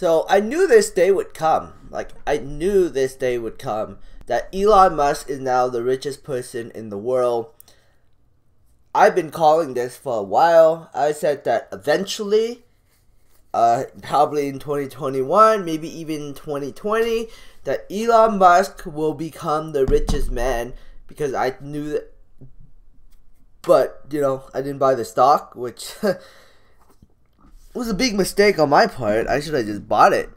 So I knew this day would come. Like I knew this day would come that Elon Musk is now the richest person in the world. I've been calling this for a while. I said that eventually, uh, probably in 2021, maybe even 2020, that Elon Musk will become the richest man because I knew that. But, you know, I didn't buy the stock, which was a big mistake on my part. I should have just bought it.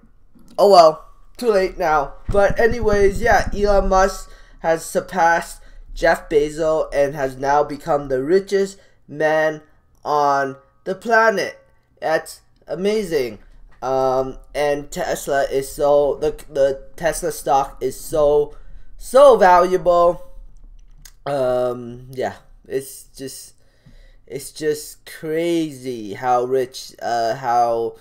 Oh well, too late now. But anyways, yeah, Elon Musk has surpassed Jeff Bezos and has now become the richest man on the planet. That's amazing. Um, and Tesla is so the the Tesla stock is so so valuable. Um, yeah, it's just it's just crazy how rich uh how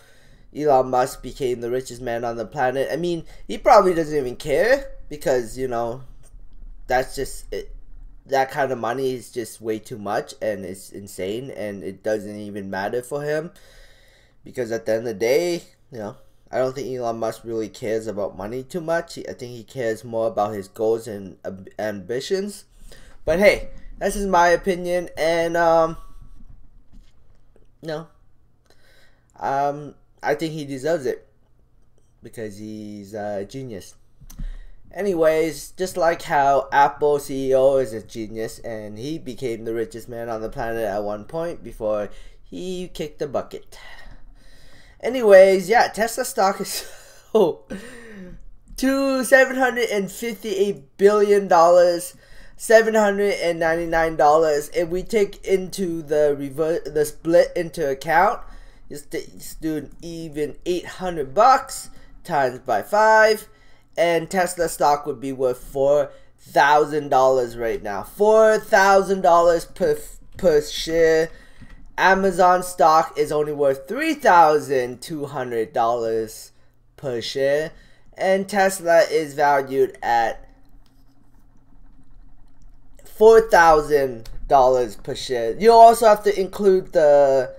Elon Musk became the richest man on the planet. I mean, he probably doesn't even care because you know that's just it, that kind of money is just way too much and it's insane and it doesn't even matter for him because at the end of the day, you know, I don't think Elon Musk really cares about money too much. I think he cares more about his goals and uh, ambitions. But hey, that's just my opinion and um no. Um I think he deserves it because he's a genius. Anyways, just like how Apple CEO is a genius and he became the richest man on the planet at one point before he kicked the bucket. Anyways, yeah, Tesla stock is oh, to seven hundred and fifty-eight billion dollars, seven hundred and ninety-nine dollars. If we take into the reverse the split into account, just, do even eight hundred bucks times by five and Tesla stock would be worth four thousand dollars right now. Four thousand dollars per per share. Amazon stock is only worth three thousand two hundred dollars per share, and Tesla is valued at four thousand dollars per share. You also have to include the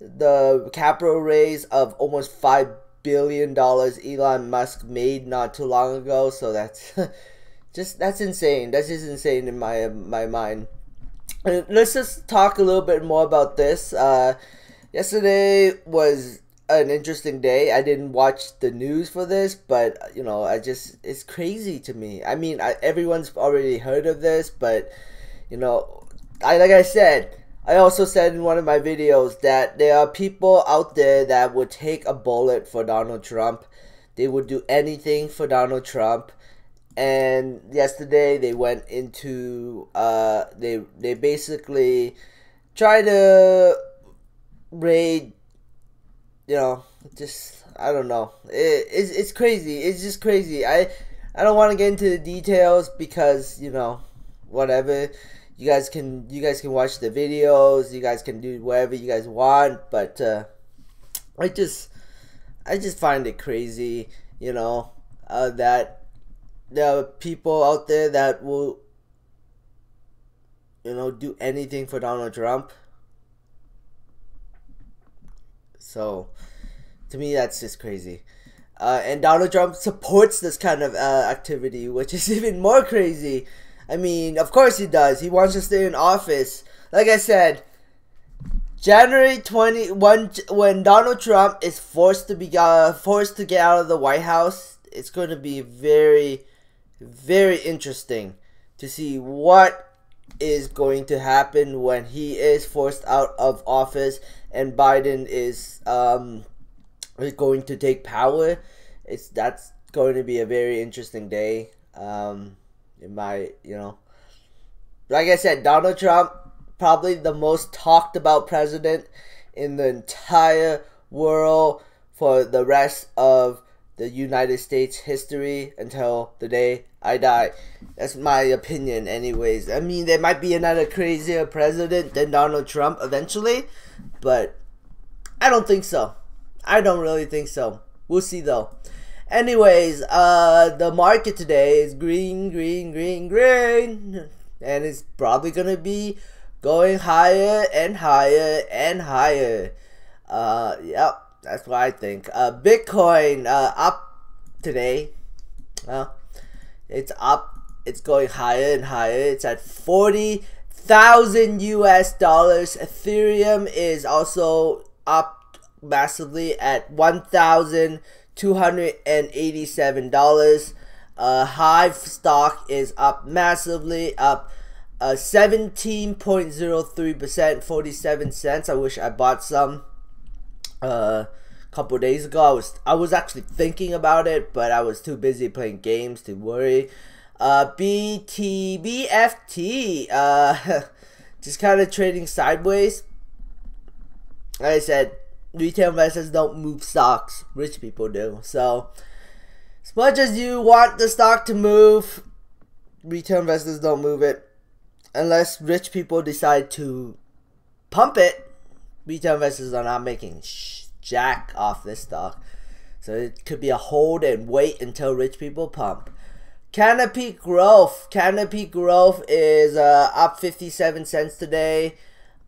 the capital raise of almost five billion dollars Elon Musk made not too long ago. So that's just that's insane. That's just insane in my my mind. And let's just talk a little bit more about this. Uh, yesterday was an interesting day. I didn't watch the news for this, but you know, I just it's crazy to me. I mean, I, everyone's already heard of this, but you know, I like I said, I also said in one of my videos that there are people out there that would take a bullet for Donald Trump. They would do anything for Donald Trump. And yesterday they went into uh they they basically try to raid you know just I don't know. It, it's it's crazy. It's just crazy. I I don't want to get into the details because, you know, whatever you guys can you guys can watch the videos you guys can do whatever you guys want but uh, i just i just find it crazy you know uh, that there are people out there that will you know do anything for donald trump so to me that's just crazy uh, and donald trump supports this kind of uh, activity which is even more crazy I mean, of course he does. He wants to stay in office. Like I said, January 21 when Donald Trump is forced to be uh, forced to get out of the White House, it's going to be very very interesting to see what is going to happen when he is forced out of office and Biden is um is going to take power. It's that's going to be a very interesting day. Um in my, you know, like I said, Donald Trump, probably the most talked about president in the entire world for the rest of the United States history until the day I die. That's my opinion, anyways. I mean, there might be another crazier president than Donald Trump eventually, but I don't think so. I don't really think so. We'll see though. Anyways, uh, the market today is green, green, green, green, and it's probably gonna be going higher and higher and higher. Uh, yep. that's what I think. Uh, Bitcoin uh, up today. Well, it's up. It's going higher and higher. It's at forty thousand US dollars. Ethereum is also up massively at one thousand two hundred and eighty-seven dollars. Uh, Hive stock is up massively, up uh, 17.03%, 47 cents. I wish I bought some uh, couple days ago. I was I was actually thinking about it, but I was too busy playing games to worry. Uh, BTBFT, uh, just kind of trading sideways. Like I said, retail investors don't move stocks, rich people do. So, as much as you want the stock to move, retail investors don't move it. Unless rich people decide to pump it, retail investors are not making jack off this stock. So it could be a hold and wait until rich people pump. Canopy Growth. Canopy Growth is uh, up 57 cents today.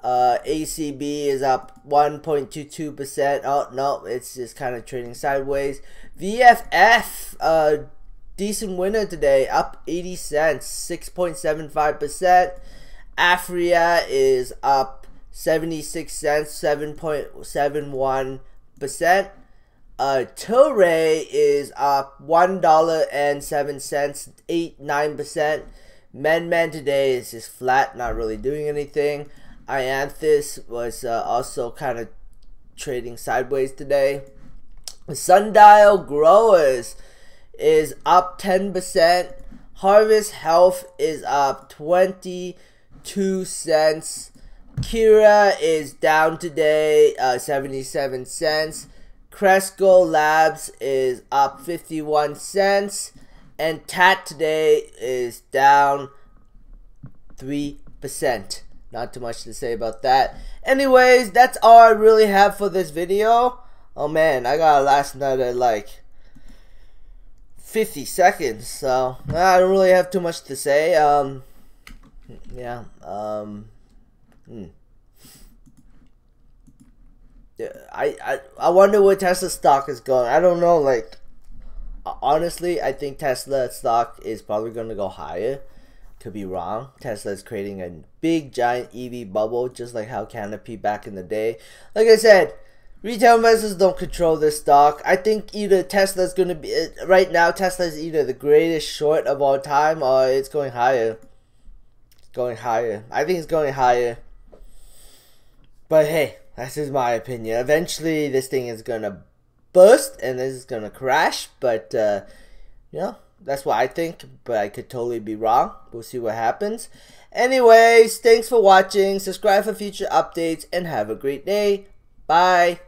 Uh, ACB is up 1.22%. Oh, no, it's just kind of trading sideways. VFF, uh, decent winner today, up 80 cents, 6.75%. Aphria is up 76 cents, 7.71%. Uh, Tilray is up $1.07, 8 9%. MedMen today is just flat, not really doing anything. Ianthus was uh, also kind of trading sideways today. Sundial Growers is up 10%. Harvest Health is up 22 cents. Kira is down today, uh, 77 cents. Cresco Labs is up 51 cents. And TAT today is down 3%. Not too much to say about that. Anyways, that's all I really have for this video. Oh man, I got last night at like 50 seconds, so I don't really have too much to say. Um, yeah, um, hmm. I, I, I wonder where Tesla stock is going. I don't know, like, honestly, I think Tesla stock is probably going to go higher. Could be wrong. Tesla is creating a big giant EV bubble, just like how Canopy back in the day. Like I said, retail investors don't control this stock. I think either Tesla is going to be uh, right now. Tesla is either the greatest short of all time, or it's going higher. It's going higher. I think it's going higher. But hey, that's just my opinion. Eventually, this thing is gonna burst and this is gonna crash. But uh, you know that's what I think, but I could totally be wrong. We'll see what happens. Anyways, thanks for watching. Subscribe for future updates and have a great day. Bye.